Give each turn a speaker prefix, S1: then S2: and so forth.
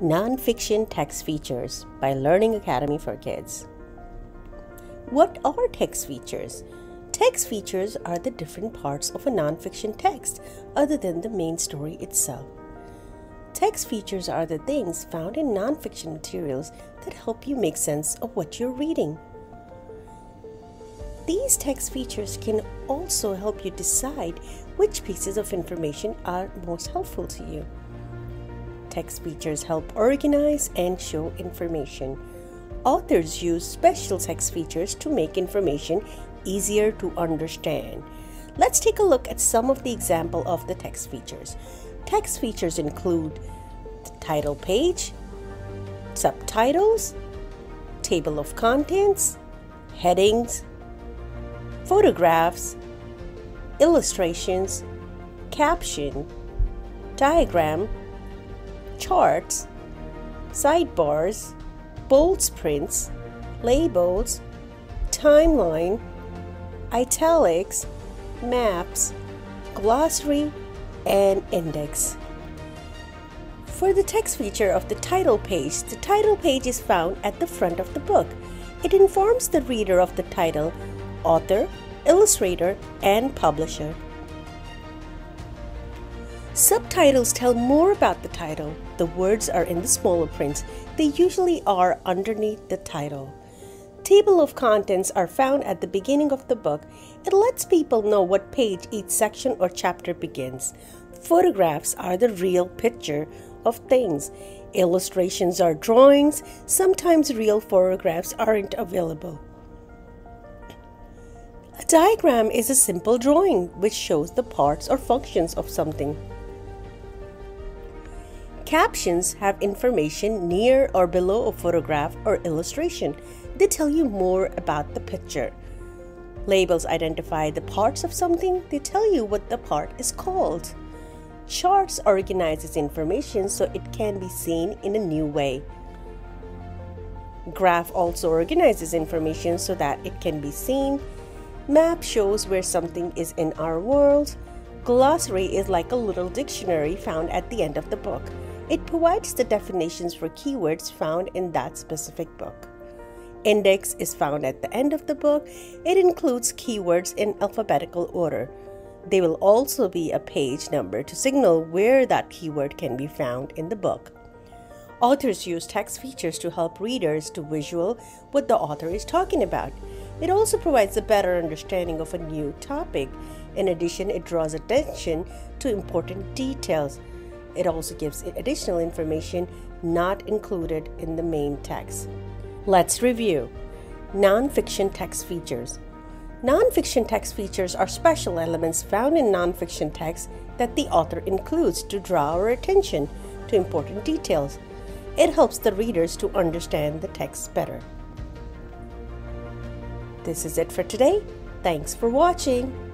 S1: Nonfiction Text Features by Learning Academy for Kids. What are text features? Text features are the different parts of a nonfiction text other than the main story itself. Text features are the things found in nonfiction materials that help you make sense of what you're reading. These text features can also help you decide which pieces of information are most helpful to you. Text features help organize and show information. Authors use special text features to make information easier to understand. Let's take a look at some of the example of the text features. Text features include the title page, subtitles, table of contents, headings, photographs, illustrations, caption, diagram, charts, sidebars, bold prints, labels, timeline, italics, maps, glossary, and index. For the text feature of the title page, the title page is found at the front of the book. It informs the reader of the title, author, illustrator, and publisher. Subtitles tell more about the title. The words are in the smaller print. They usually are underneath the title. Table of contents are found at the beginning of the book. It lets people know what page each section or chapter begins. Photographs are the real picture of things. Illustrations are drawings. Sometimes real photographs aren't available. A diagram is a simple drawing which shows the parts or functions of something. Captions have information near or below a photograph or illustration. They tell you more about the picture. Labels identify the parts of something, they tell you what the part is called. Charts organizes information so it can be seen in a new way. Graph also organizes information so that it can be seen. Map shows where something is in our world. Glossary is like a little dictionary found at the end of the book. It provides the definitions for keywords found in that specific book. Index is found at the end of the book. It includes keywords in alphabetical order. There will also be a page number to signal where that keyword can be found in the book. Authors use text features to help readers to visual what the author is talking about. It also provides a better understanding of a new topic. In addition, it draws attention to important details it also gives additional information not included in the main text. Let's review Nonfiction text features. Nonfiction text features are special elements found in nonfiction text that the author includes to draw our attention to important details. It helps the readers to understand the text better. This is it for today. Thanks for watching.